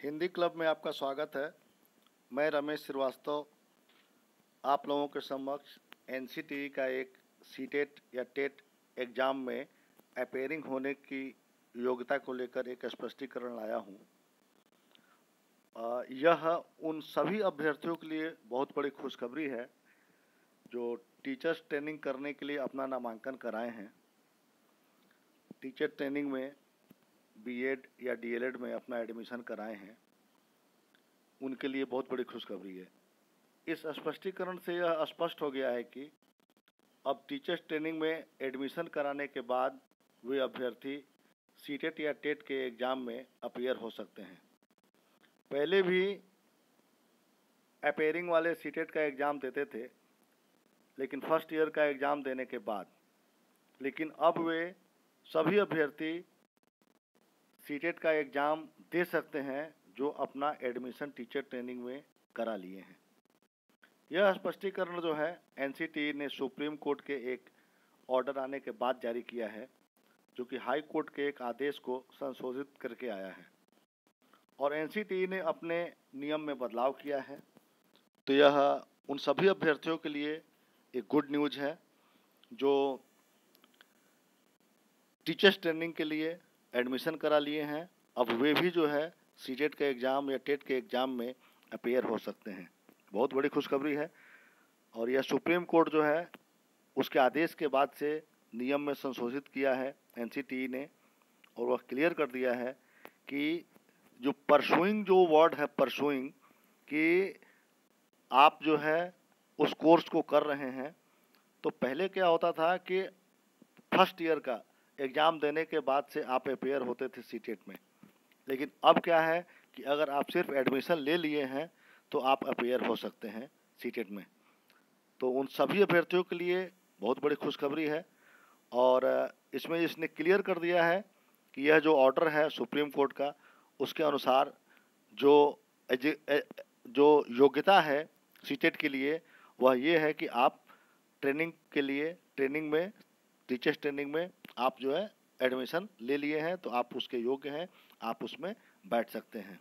Hindi club में आपका स्वागत है। मैं रमेश श्रीवास्तव, आप लोगों के समक्ष एनसीटीई का एक सीटेट या टेट एग्ज़ाम में अपेयरिंग होने की योग्यता को लेकर एक स्पष्टीकरण लाया हूँ। यह उन सभी अभ्यर्थियों के लिए बहुत बड़ी खुशखबरी है, जो टीचर्स ट्रेनिंग करने के लिए अपना नामांकन कराए हैं। टीचर ट्रेनिंग में बीएड या डीएलएड में अपना एडमिशन कराए हैं, उनके लिए बहुत बड़ी खुशखबरी है। इस स्पष्टीकरण से यह स्पष्ट हो गया है कि अब टीचर्स ट्रेनिंग में एडमिशन कराने के बाद वे अभ्यर्थी सीटेट या टेट के एग्ज़ाम में अपेयर हो सकते हैं। पहले भी अपेयरिंग वाले सीटेट का एग्ज़ाम देते थे, लेकिन फ़र्स्ट ईयर का एग्ज़ाम देने के बाद, लेकिन अब वे सभी अभ्यर्थी सीटेट का एग्ज़ाम दे सकते हैं जो अपना एडमिशन टीचर ट्रेनिंग में करा लिए हैं। यह स्पष्टीकरण जो है एनसीटी ने सुप्रीम कोर्ट के एक ऑर्डर आने के बाद जारी किया है, जो कि हाई कोर्ट के एक आदेश को संशोधित करके आया है। और एनसीटी ने अपने नियम में बदलाव किया है। तो यह उन सभी अभ्यर्थियों के लिए एक गुड न्यूज़ है, जो टीचर्स ट्रेनिंग के लिए एडमिशन करा लिए हैं, अब वे भी जो है सी के एग्ज़ाम या टेट के एग्ज़ाम में अपेयर हो सकते हैं। बहुत बड़ी खुशखबरी है और यह सुप्रीम कोर्ट जो है, उसके आदेश के बाद से नियम में संशोधित किया है एन ने, और वह क्लियर कर दिया है कि जो परसुइंग जो वर्ड है परसुइंग कि आप जो है, उस कोर्स को कर रहे हैं तो पहले क्या होता था कि फ़र्स्ट ईयर का एग्ज़ाम देने के बाद से आप अपेयर होते थे सी में। लेकिन अब क्या है कि अगर आप सिर्फ़ एडमिशन ले लिए हैं तो आप अपेयर हो सकते हैं सी में। तो उन सभी अभ्यर्थियों के लिए बहुत बड़ी खुशखबरी है और इसमें इसने क्लियर कर दिया है कि यह जो ऑर्डर है सुप्रीम कोर्ट का, उसके अनुसार जो जो योग्यता है सी के लिए, वह ये है कि आप ट्रेनिंग के लिए, ट्रेनिंग में टीचर्स ट्रेनिंग में आप जो है एडमिशन ले लिए हैं तो आप उसके योग्य हैं, आप उसमें बैठ सकते हैं।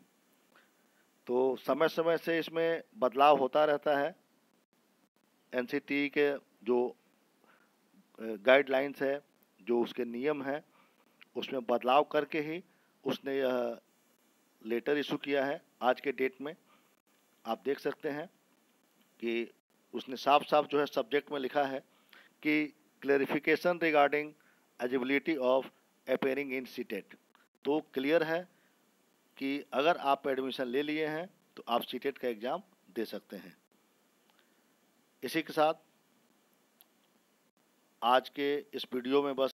तो समय समय से इसमें बदलाव होता रहता है। एन के जो गाइडलाइंस है, जो उसके नियम हैं, उसमें बदलाव करके ही उसने यह लेटर इशू किया है आज के डेट में। आप देख सकते हैं कि उसने साफ़ साफ़ जो है सब्जेक्ट में लिखा है कि clarification regarding eligibility of appearing in CTET तो क्लियर है कि अगर आप एडमिशन ले लिए हैं तो आप सीटेट का एग्ज़ाम दे सकते हैं। इसी के साथ आज के इस वीडियो में बस